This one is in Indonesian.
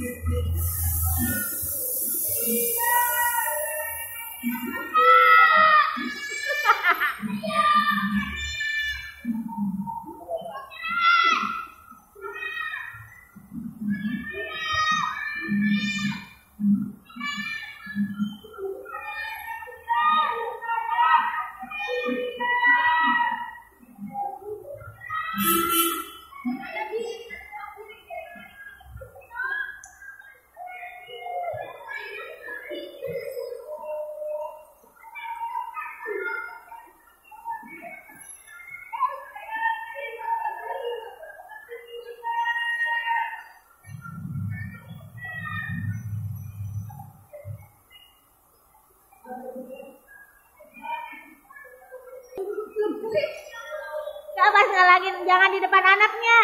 Thank Sabar ngalangin, jangan di depan anaknya.